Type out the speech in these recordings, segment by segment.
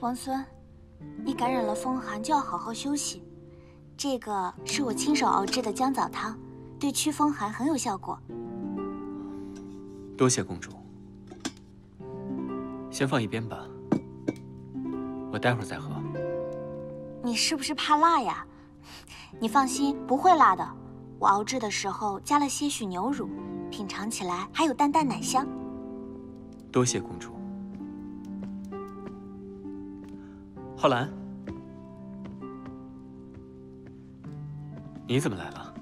王孙，你感染了风寒，就要好好休息。这个是我亲手熬制的姜枣汤，对祛风寒很有效果。多谢公主，先放一边吧，我待会儿再喝。你是不是怕辣呀？你放心，不会辣的。我熬制的时候加了些许牛乳，品尝起来还有淡淡奶香。多谢公主。浩兰，你怎么来了？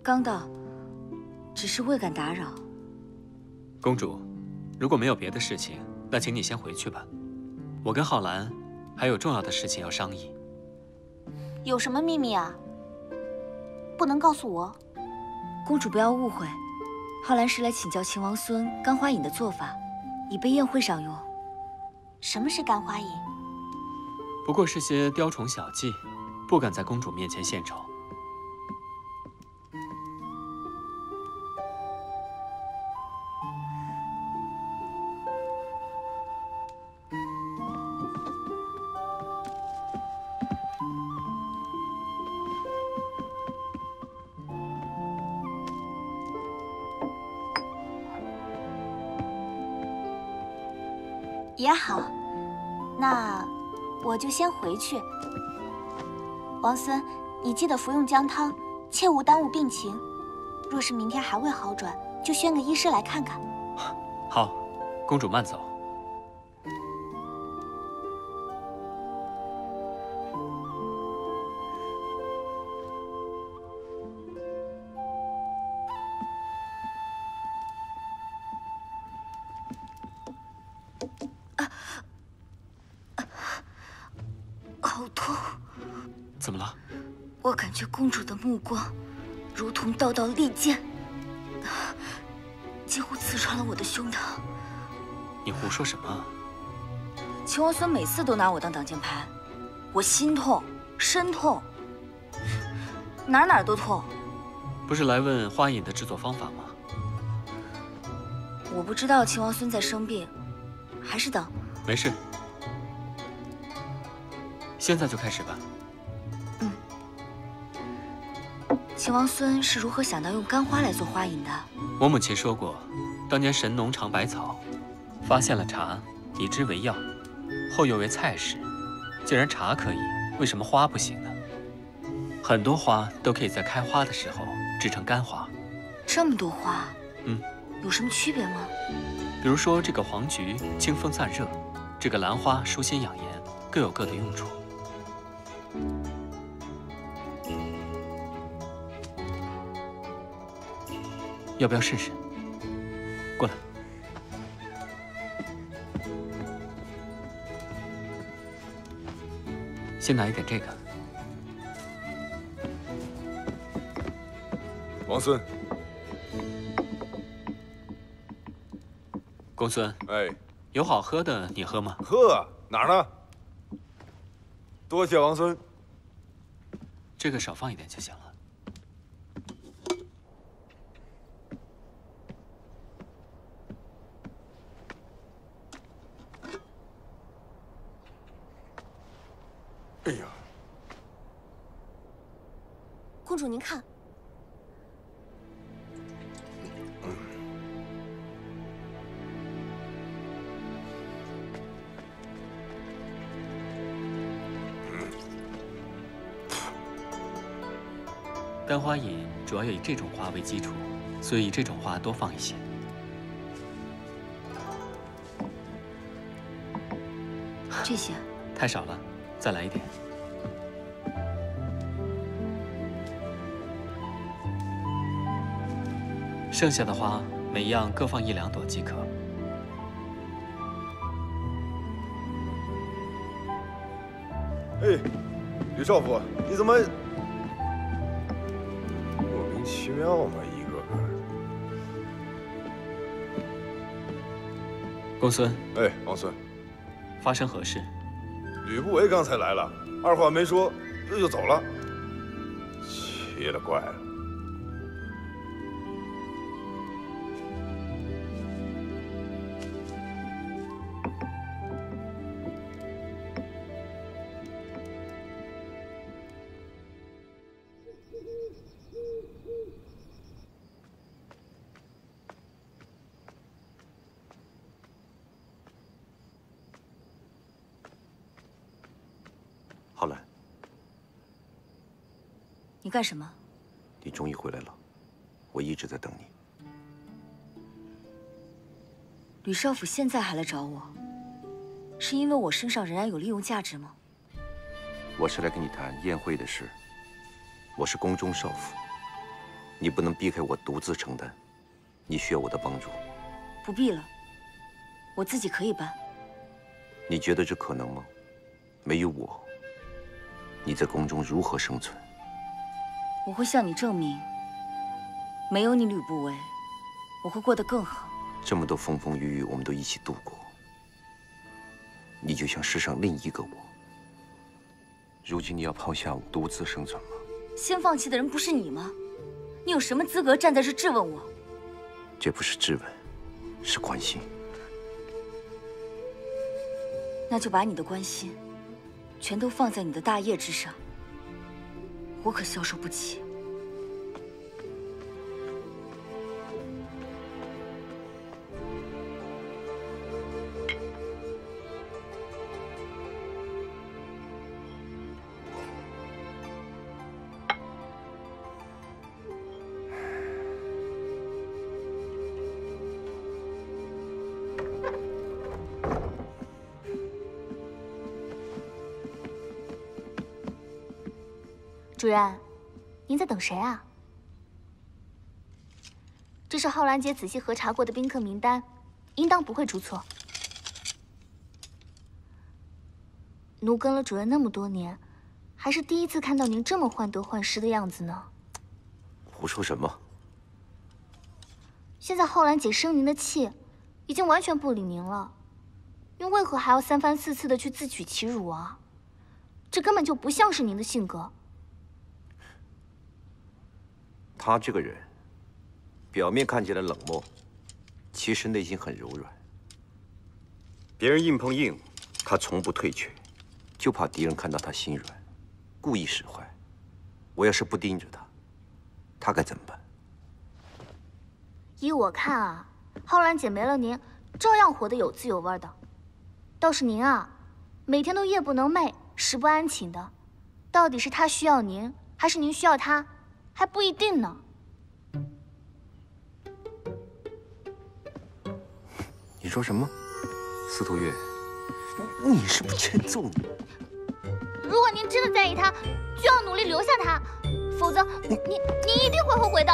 刚到，只是未敢打扰。公主，如果没有别的事情，那请你先回去吧。我跟浩兰还有重要的事情要商议。有什么秘密啊？不能告诉我。公主不要误会，浩兰是来请教秦王孙甘花饮的做法，以备宴会上用。什么是干花饮？不过是些雕虫小技，不敢在公主面前献丑。也好，那我就先回去。王孙，你记得服用姜汤，切勿耽误病情。若是明天还未好转，就宣个医师来看看。好，公主慢走。怎么了？我感觉公主的目光如同道道利剑，几乎刺穿了我的胸膛。你胡说什么？秦王孙每次都拿我当挡箭牌，我心痛，身痛，哪哪都痛。不是来问花饮的制作方法吗？我不知道秦王孙在生病，还是等。没事，现在就开始吧。秦王孙是如何想到用干花来做花饮的？我母亲说过，当年神农尝百草，发现了茶，以之为药，后又为菜食。既然茶可以，为什么花不行呢？很多花都可以在开花的时候制成干花。这么多花，嗯，有什么区别吗？比如说，这个黄菊清风散热，这个兰花舒心养颜，各有各的用处。要不要试试？过来。先拿一点这个。王孙，公孙，哎，有好喝的，你喝吗？喝哪儿呢？多谢王孙。这个少放一点就行了。公主您看，干花饮主要以这种花为基础，所以这种花多放一些。这些太少了，再来一点。剩下的花每样各放一两朵即可。哎，吕少府，你怎么莫名其妙嘛？一个个。公孙，哎，王孙，发生何事？吕不韦刚才来了，二话没说这就走了，奇了怪了。干什么？你终于回来了，我一直在等你。吕少府现在还来找我，是因为我身上仍然有利用价值吗？我是来跟你谈宴会的事。我是宫中少府，你不能避开我独自承担。你需要我的帮助？不必了，我自己可以办。你觉得这可能吗？没有我，你在宫中如何生存？我会向你证明，没有你吕不韦，我会过得更好。这么多风风雨雨，我们都一起度过。你就像世上另一个我。如今你要抛下我，独自生存吗？先放弃的人不是你吗？你有什么资格站在这质问我？这不是质问，是关心。那就把你的关心，全都放在你的大业之上。我可消受不起。主任，您在等谁啊？这是浩然姐仔细核查过的宾客名单，应当不会出错。奴跟了主任那么多年，还是第一次看到您这么患得患失的样子呢。胡说什么？现在浩然姐生您的气，已经完全不理您了，您为何还要三番四次的去自取其辱啊？这根本就不像是您的性格。他这个人，表面看起来冷漠，其实内心很柔软。别人硬碰硬，他从不退却，就怕敌人看到他心软，故意使坏。我要是不盯着他，他该怎么办？依我看啊，浩然姐没了您，照样活得有滋有味的。倒是您啊，每天都夜不能寐，食不安寝的。到底是他需要您，还是您需要他？还不一定呢。你说什么，司徒月？你是不欠揍你？如果您真的在意他，就要努力留下他，否则你你你一定会后悔的。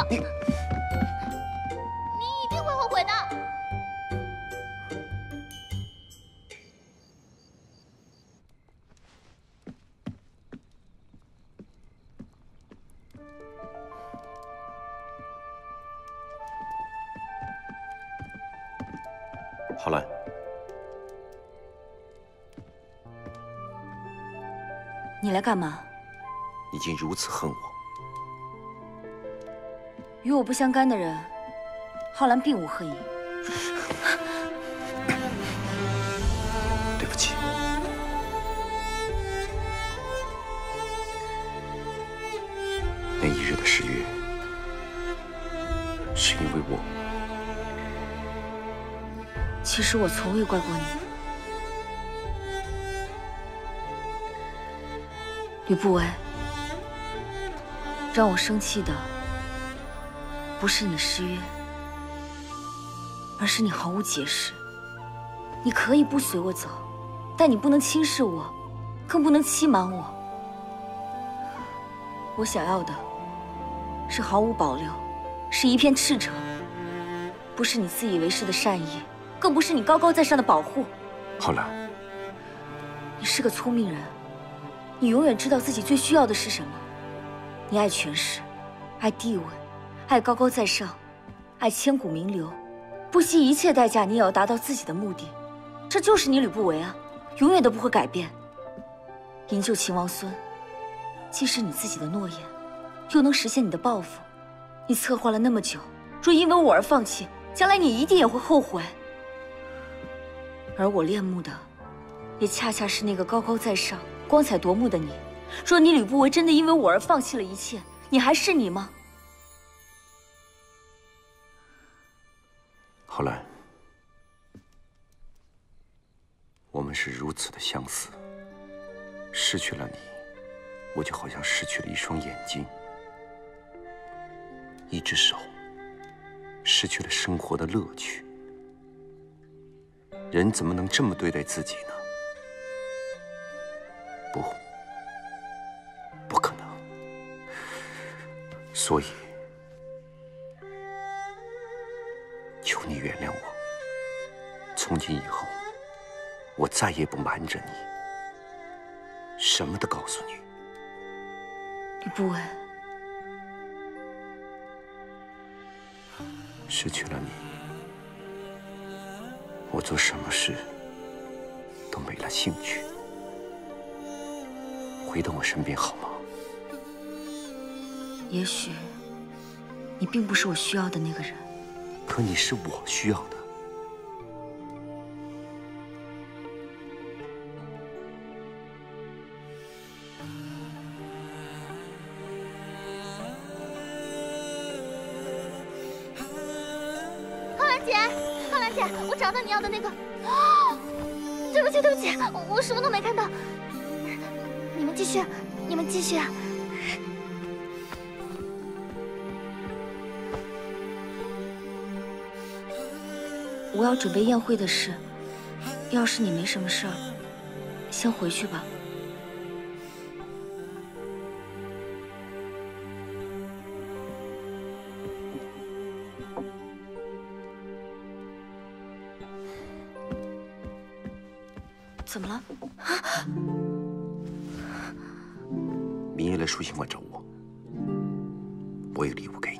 浩然，你来干嘛？你竟如此恨我！与我不相干的人，浩然并无恨意。对不起，那一日的誓约，是因为我。其实我从未怪过你，吕不韦。让我生气的不是你失约，而是你毫无解释。你可以不随我走，但你不能轻视我，更不能欺瞒我。我想要的是毫无保留，是一片赤诚，不是你自以为是的善意。更不是你高高在上的保护，浩然。你是个聪明人，你永远知道自己最需要的是什么。你爱权势，爱地位，爱高高在上，爱千古名流，不惜一切代价，你也要达到自己的目的。这就是你吕不韦啊，永远都不会改变。营救秦王孙，既是你自己的诺言，又能实现你的抱负。你策划了那么久，若因为我而放弃，将来你一定也会后悔。而我恋慕的，也恰恰是那个高高在上、光彩夺目的你。若你吕不韦真的因为我而放弃了一切，你还是你吗？浩然，我们是如此的相似。失去了你，我就好像失去了一双眼睛，一只手失去了生活的乐趣。人怎么能这么对待自己呢？不，不可能。所以，求你原谅我。从今以后，我再也不瞒着你，什么都告诉你。吕不韦，失去了你，我做什么事都没了兴趣。回到我身边好吗？也许你并不是我需要的那个人，可你是我需要的。你要的那个。对不起，对不起，我什么都没看到。你们继续，你们继续。我要准备宴会的事，要是你没什么事儿，先回去吧。怎么了？明夜来书信馆找我，我有礼物给你。